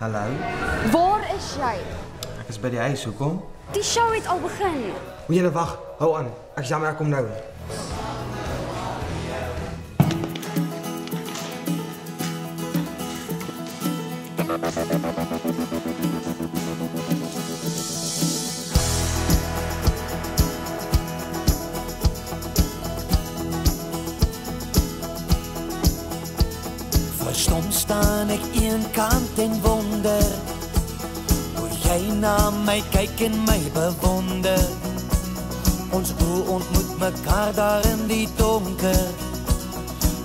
Hallo. Waar is jy? Ek is by die huis. Hoekom? Die show het al begin. Moet jy net wag. Hou aan. Ek jammer ek kom nou. Verstom staan ek eenkant en wonder Hoe jy na my kyk en my bewonder. Ons oë ontmoet mekaar daar in die donker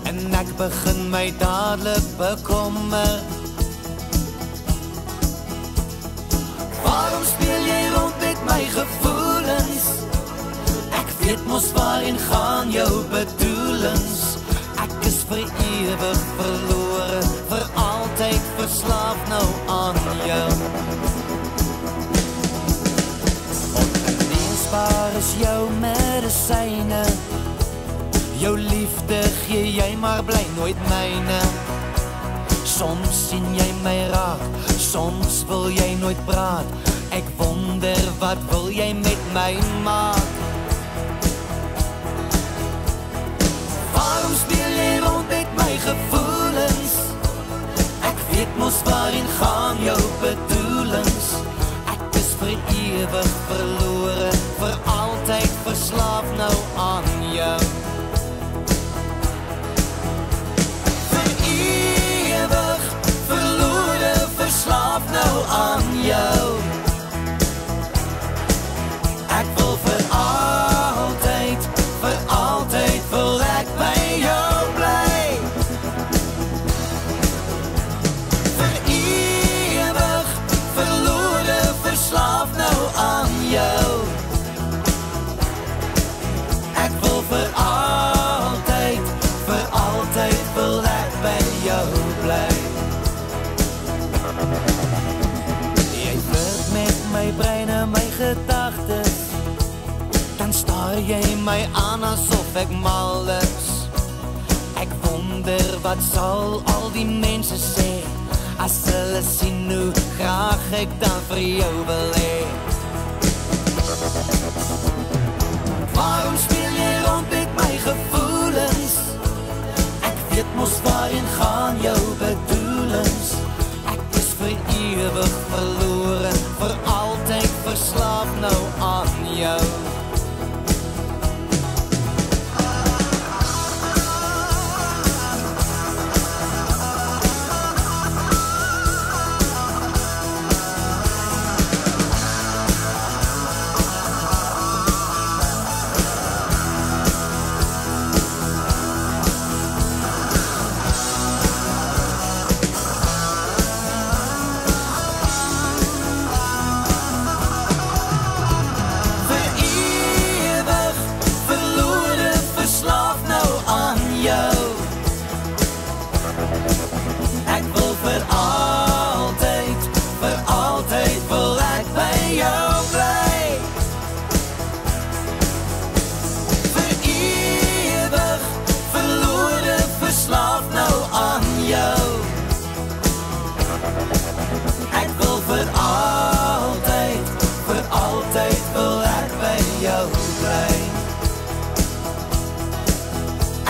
En ek begin my dadelik bekommer. Waarom speel jy rond met my gevoelens? Ek weet mos waarin gaan jou bedoelens Ek is Vir altyd verslaaf nou aan jou. Ongeneesbaar is jou medisyne. Jou liefde gee jy maar bly nooit myne. Soms sien jy my raak, soms wil jy nooit praat. Ek wonder wat wil jy met my maak? Waarom speel mos waarin gaan jou bedoelens Ek is vir ewig verlore Vir altyd verslaaf. Nou staar jy my aan asof ek mal is? Ek wonder wat sal al die mense sê As hulle sien hoe graag ek dan vir jou wil hê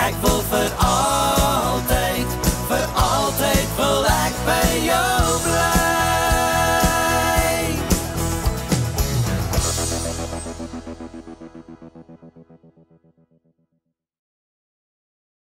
thankful for all.